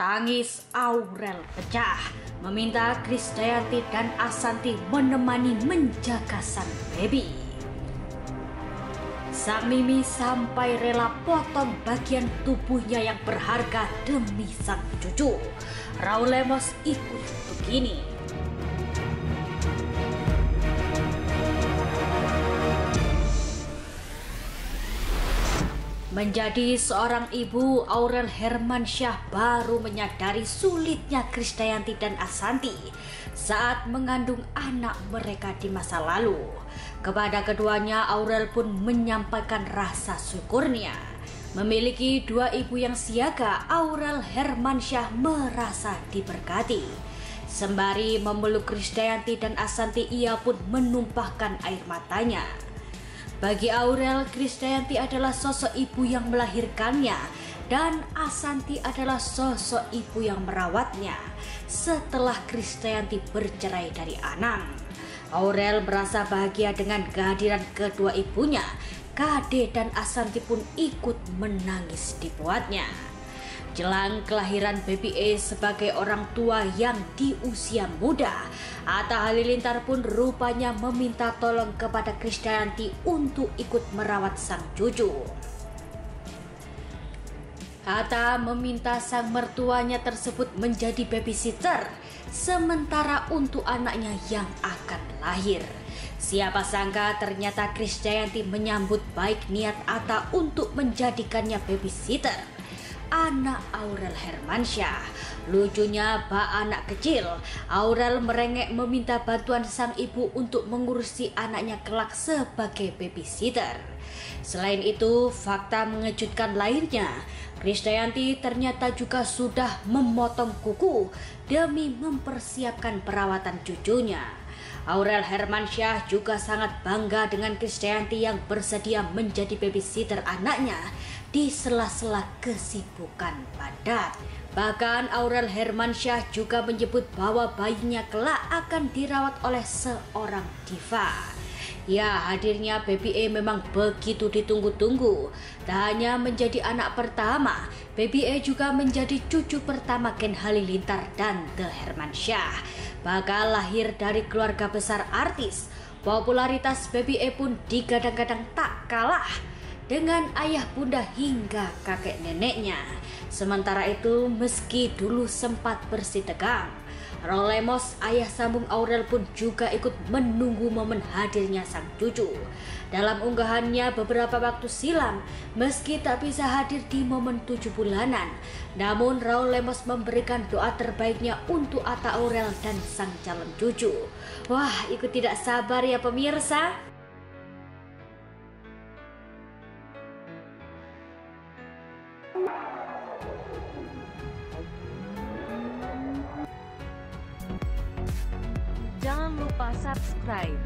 Tangis Aurel pecah, meminta Krisdayanti dan Asanti menemani menjaga sang baby. Sang Mimi sampai rela potong bagian tubuhnya yang berharga demi sang cucu. Raul Lemos ikut begini. Menjadi seorang ibu, Aurel Hermansyah baru menyadari sulitnya Krisdayanti dan Asanti saat mengandung anak mereka di masa lalu. Kepada keduanya, Aurel pun menyampaikan rasa syukurnya. Memiliki dua ibu yang siaga, Aurel Hermansyah merasa diberkati. Sembari memeluk Krisdayanti dan Asanti, ia pun menumpahkan air matanya. Bagi Aurel, Krisdayanti adalah sosok ibu yang melahirkannya dan Asanti adalah sosok ibu yang merawatnya setelah Krisdayanti bercerai dari Anang. Aurel merasa bahagia dengan kehadiran kedua ibunya. Kade dan Asanti pun ikut menangis dibuatnya. Jelang kelahiran baby A sebagai orang tua yang di usia muda, Atta Halilintar pun rupanya meminta tolong kepada Krisdayanti untuk ikut merawat sang cucu. Atta meminta sang mertuanya tersebut menjadi babysitter, sementara untuk anaknya yang akan lahir. Siapa sangka ternyata Krisdayanti menyambut baik niat Atta untuk menjadikannya babysitter anak Aurel Hermansyah. Lucunya bak anak kecil, Aurel merengek meminta bantuan sang ibu untuk mengurusi anaknya kelak sebagai babysitter. Selain itu, fakta mengejutkan lainnya, Krisdayanti ternyata juga sudah memotong kuku demi mempersiapkan perawatan cucunya. Aurel Hermansyah juga sangat bangga dengan Krisdayanti yang bersedia menjadi babysitter anaknya di sela-sela kesibukan padat. Bahkan Aurel Hermansyah juga menyebut bahwa bayinya kelak akan dirawat oleh seorang diva. Ya, hadirnya Baby E memang begitu ditunggu-tunggu. Tak hanya menjadi anak pertama, Baby E juga menjadi cucu pertama Ken Halilintar dan The Hermansyah. Bakal lahir dari keluarga besar artis, popularitas Baby E pun digadang-gadang tak kalah dengan ayah bunda hingga kakek neneknya. Sementara itu, meski dulu sempat bersih tegang, Rolemos, ayah sambung Aurel pun juga ikut menunggu momen hadirnya sang cucu. Dalam unggahannya beberapa waktu silam, meski tak bisa hadir di momen tujuh bulanan, namun Raul Lemos memberikan doa terbaiknya untuk Ata Aurel dan sang calon cucu. Wah, ikut tidak sabar ya pemirsa. Jangan lupa subscribe